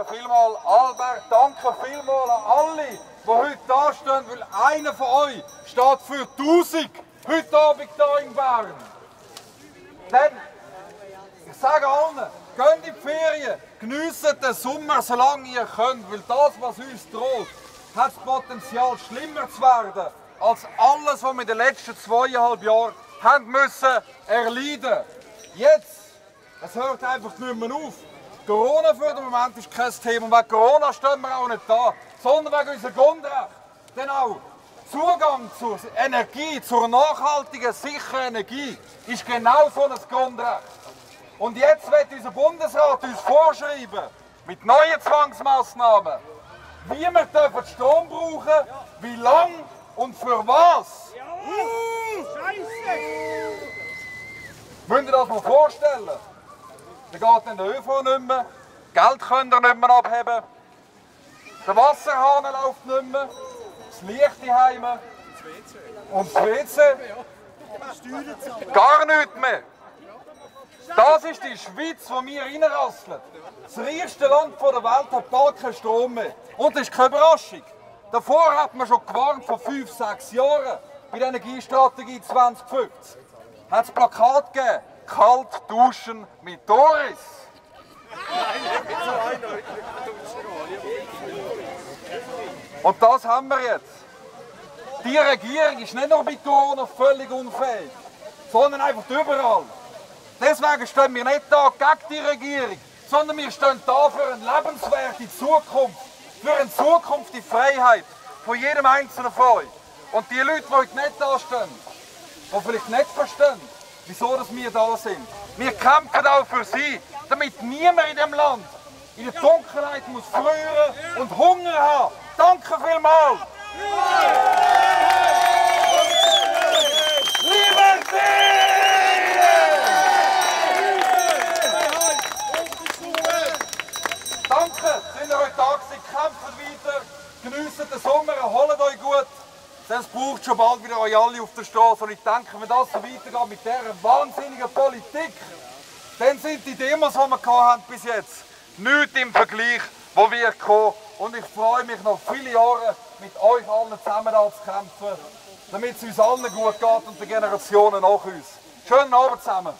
Danke vielmals, Albert, danke vielmals an alle, die heute da stehen, weil einer von euch steht für 1000 heute Abend hier in Bern. Dann, ich sage allen, geht in die Ferien, geniessen den Sommer, solange ihr könnt, weil das, was uns droht, hat das Potenzial, schlimmer zu werden, als alles, was wir in den letzten zweieinhalb Jahren haben müssen erleiden. Jetzt, es hört einfach nicht mehr auf. Corona für den Moment ist kein Thema. Und wegen Corona stehen wir auch nicht da, sondern wegen unserem Grundrecht. Denn auch Zugang zur Energie, zur nachhaltigen, sicheren Energie, ist genau so ein Grundrecht. Und jetzt wird unser Bundesrat uns vorschreiben, mit neuen Zwangsmaßnahmen, wie wir dürfen Strom brauchen, wie lang und für was. Scheiße! Müsst ihr das mal vorstellen? Dann geht dann der ÖV nicht mehr, Geld könnt ihr nicht mehr abheben, der Wasserhahn läuft nicht mehr, das Licht die und das WC. Gar nichts mehr. Das ist die Schweiz, wo wir reinrasseln. Das reichste Land der Welt hat gar keinen Strom mehr. Und das ist keine Überraschung. Davor hat man schon gewarnt, vor fünf, sechs Jahren, bei der Energiestrategie 2050. Hat es Plakat gegeben, kalt duschen mit Doris. Und das haben wir jetzt. Die Regierung ist nicht nur bei Corona völlig unfähig, sondern einfach überall. Deswegen stehen wir nicht da gegen die Regierung, sondern wir stehen da für eine lebenswerte Zukunft, für eine Zukunft in Freiheit von jedem Einzelnen von euch. Und die Leute, die heute nicht da stehen, die vielleicht nicht verstehen, wieso wir da sind, wir kämpfen auch für sie, damit niemand in dem Land in der Dunkelheit muss frieren und Hunger haben. Danke vielmals! Danke, sind ihr heute da gewesen, kämpft weiter, geniessen den Sommer, erholt euch gut. Das braucht schon bald wieder euch alle auf der Straße. Und ich denke, wenn das so weitergeht mit dieser wahnsinnigen Politik, dann sind die Demos, die wir haben bis jetzt, nichts im Vergleich, wo wir kommen. Und ich freue mich noch viele Jahre mit euch allen zusammen zu kämpfen, damit es uns allen gut geht und den Generationen nach uns. Schönen Abend zusammen.